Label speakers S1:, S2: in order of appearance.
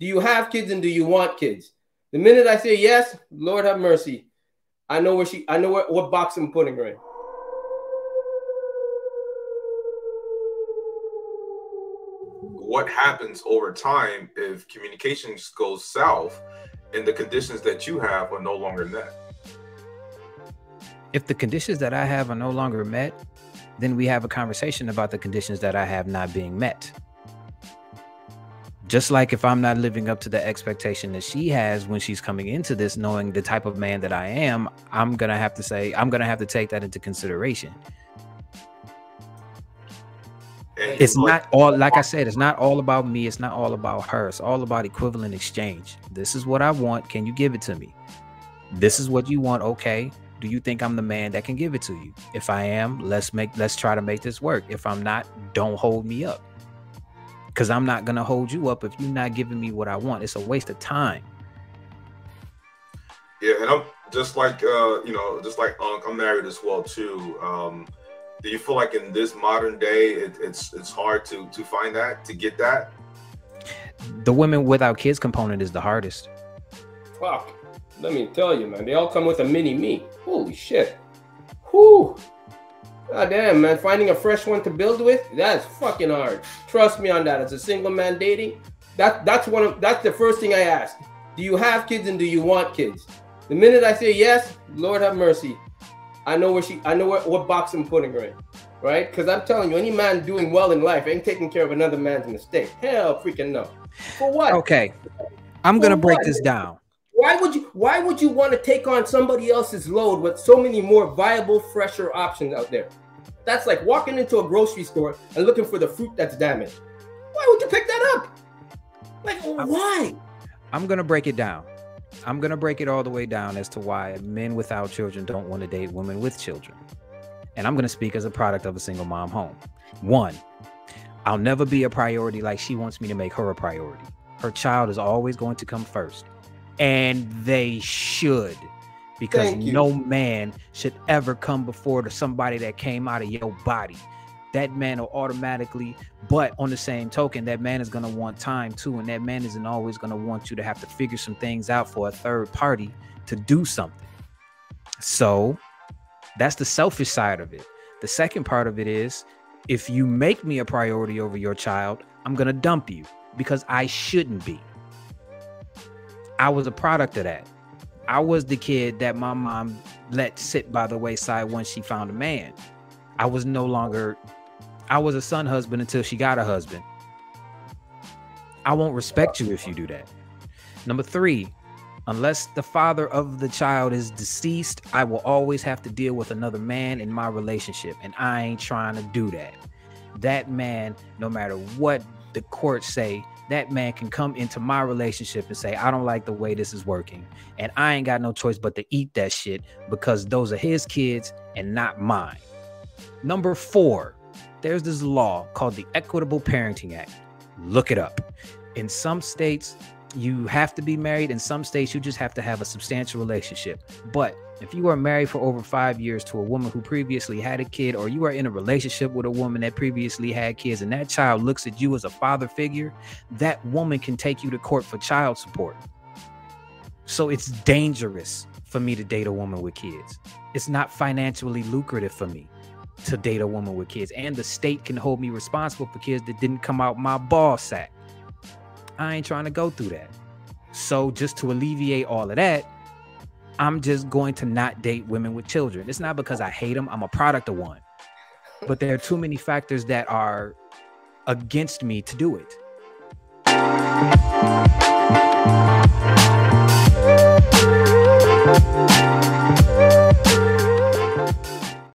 S1: Do you have kids and do you want kids? The minute I say yes, Lord have mercy. I know where she I know what, what box I'm putting her in.
S2: What happens over time if communications goes south and the conditions that you have are no longer met?
S3: If the conditions that I have are no longer met, then we have a conversation about the conditions that I have not being met. Just like if I'm not living up to the expectation that she has when she's coming into this, knowing the type of man that I am, I'm going to have to say, I'm going to have to take that into consideration. And it's not all, like I said, it's not all about me. It's not all about her. It's all about equivalent exchange. This is what I want. Can you give it to me? This is what you want. Okay do you think I'm the man that can give it to you? If I am, let's make let's try to make this work. If I'm not, don't hold me up. Cause I'm not gonna hold you up if you're not giving me what I want. It's a waste of time.
S2: Yeah, and I'm just like uh, you know, just like Unc, I'm married as well too. Um, do you feel like in this modern day it, it's it's hard to to find that, to get that?
S3: The women without kids component is the hardest.
S1: Fuck. Let me tell you, man. They all come with a mini me. Holy shit. Whew. God damn, man. Finding a fresh one to build with, that's fucking hard. Trust me on that. As a single man dating, that that's one of that's the first thing I ask. Do you have kids and do you want kids? The minute I say yes, Lord have mercy. I know where she I know what, what box I'm putting her in. Right? Because I'm telling you, any man doing well in life ain't taking care of another man's mistake. Hell freaking no. For what?
S3: Okay. I'm gonna break this down.
S1: Why would you why would you want to take on somebody else's load with so many more viable, fresher options out there? That's like walking into a grocery store and looking for the fruit that's damaged. Why would you pick that up? Like why?
S3: I'm gonna break it down. I'm gonna break it all the way down as to why men without children don't want to date women with children. And I'm gonna speak as a product of a single mom home. One, I'll never be a priority like she wants me to make her a priority. Her child is always going to come first and they should because no man should ever come before to somebody that came out of your body. That man will automatically but on the same token that man is going to want time too and that man isn't always going to want you to have to figure some things out for a third party to do something. So that's the selfish side of it. The second part of it is if you make me a priority over your child i'm going to dump you because i shouldn't be. I was a product of that. I was the kid that my mom let sit by the wayside once she found a man. I was no longer, I was a son husband until she got a husband. I won't respect you if you do that. Number three, unless the father of the child is deceased, I will always have to deal with another man in my relationship. And I ain't trying to do that. That man, no matter what the courts say, that man can come into my relationship and say, I don't like the way this is working. And I ain't got no choice but to eat that shit because those are his kids and not mine. Number four, there's this law called the Equitable Parenting Act. Look it up. In some states, you have to be married. In some states, you just have to have a substantial relationship. But if you are married for over five years to a woman who previously had a kid, or you are in a relationship with a woman that previously had kids, and that child looks at you as a father figure, that woman can take you to court for child support. So it's dangerous for me to date a woman with kids. It's not financially lucrative for me to date a woman with kids. And the state can hold me responsible for kids that didn't come out my ball sack. I ain't trying to go through that. So just to alleviate all of that, I'm just going to not date women with children. It's not because I hate them, I'm a product of one. But there are too many factors that are against me to do it.